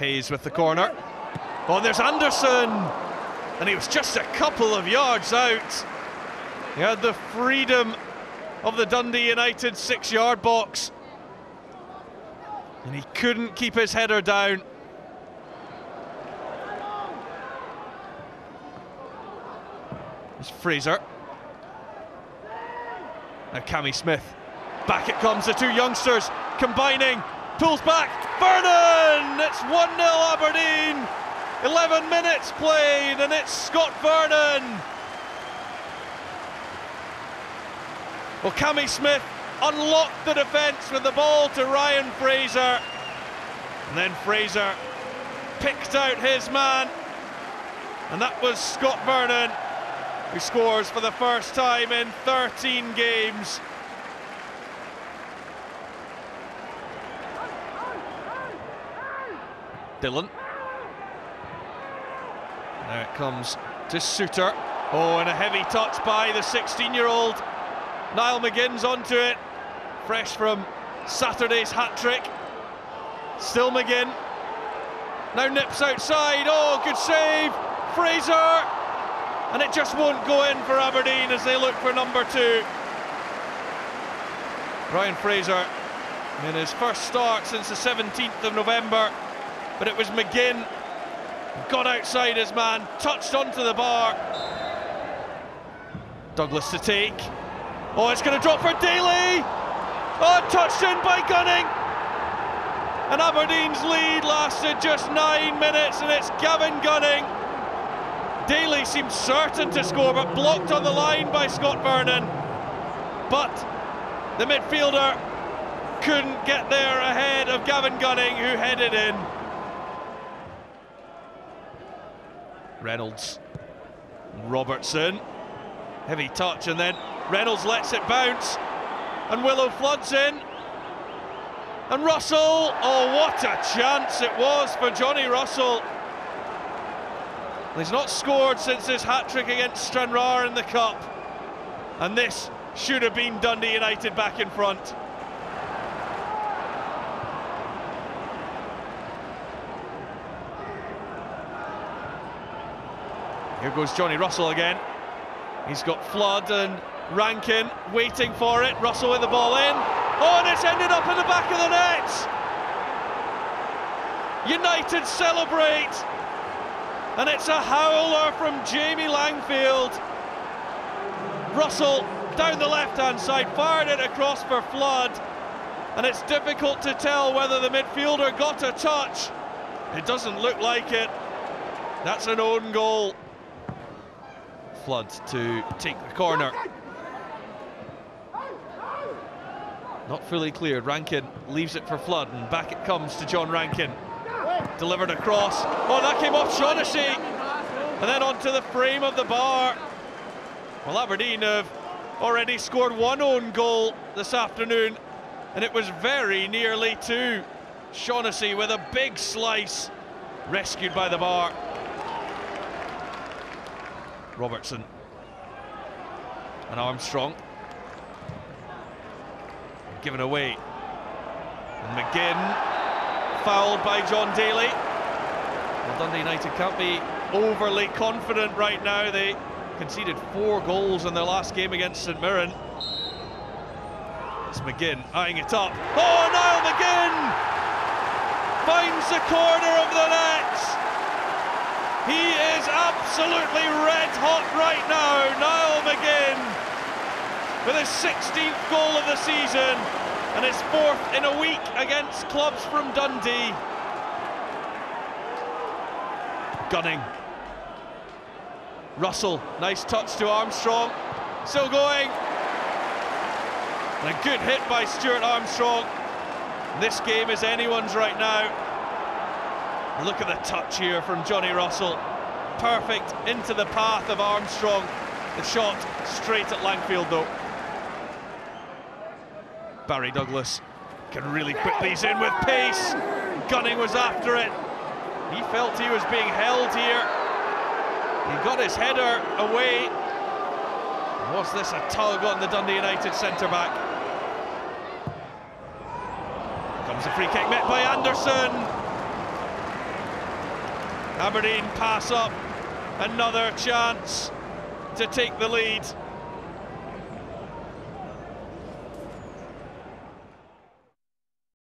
Hayes with the corner. Oh, there's Anderson! And he was just a couple of yards out. He had the freedom of the Dundee United six yard box. And he couldn't keep his header down. It's Fraser. Now Cammy Smith. Back it comes, the two youngsters combining. Pulls back. Vernon! It's 1 0 Aberdeen. 11 minutes played, and it's Scott Vernon. Well, Cammy Smith unlocked the defence with the ball to Ryan Fraser. And then Fraser picked out his man. And that was Scott Vernon, who scores for the first time in 13 games. Dillon. Now it comes to Souttar. Oh, and a heavy touch by the 16 year old. Niall McGinn's onto it. Fresh from Saturday's hat trick. Still McGinn. Now nips outside. Oh, good save. Fraser. And it just won't go in for Aberdeen as they look for number two. Ryan Fraser in his first start since the 17th of November. But it was McGinn. Got outside his man, touched onto the bar. Douglas to take. Oh, it's going to drop for Daly. Oh, touched in by Gunning. And Aberdeen's lead lasted just nine minutes, and it's Gavin Gunning. Daly seemed certain to score, but blocked on the line by Scott Vernon. But the midfielder couldn't get there ahead of Gavin Gunning, who headed in. Reynolds, Robertson, heavy touch, and then Reynolds lets it bounce, and Willo Flood's in. And Russell, oh, what a chance it was for Johnny Russell. He's not scored since his hat trick against Stranraer in the Cup. And this should have been Dundee United back in front. Here goes Johnny Russell again. He's got Flood and Rankin waiting for it. Russell with the ball in. Oh, and it's ended up in the back of the net. United celebrate. And it's a howler from Jamie Langfield. Russell down the left hand side, fired it across for Flood. And it's difficult to tell whether the midfielder got a touch. It doesn't look like it. That's an own goal. Flood to take the corner. Not fully cleared. Rankin leaves it for Flood, and back it comes to John Rankin. Delivered across. Oh, that came off Shaughnessy. And then onto the frame of the bar. Well, Aberdeen have already scored one own goal this afternoon, and it was very nearly two. Shaughnessy with a big slice, rescued by the bar. Robertson and Armstrong given away. And McGinn fouled by John Daly. Well, Dundee United can't be overly confident right now. They conceded four goals in their last game against St Mirren. It's McGinn eyeing it up. Oh, Niall McGinn finds the corner of the net. He is absolutely red hot right now, Niall McGinn, with his 16th goal of the season and his fourth in a week against clubs from Dundee. Gunning. Russell, nice touch to Armstrong. Still going. And a good hit by Stuart Armstrong. This game is anyone's right now. Look at the touch here from Johnny Russell. Perfect into the path of Armstrong. The shot straight at Langfield though. Barry Douglas can really put these in with pace. Gunning was after it. He felt he was being held here. He got his header away. Was this a tug on the Dundee United centre back? Comes a free kick met by Anderson. Aberdeen pass up another chance to take the lead.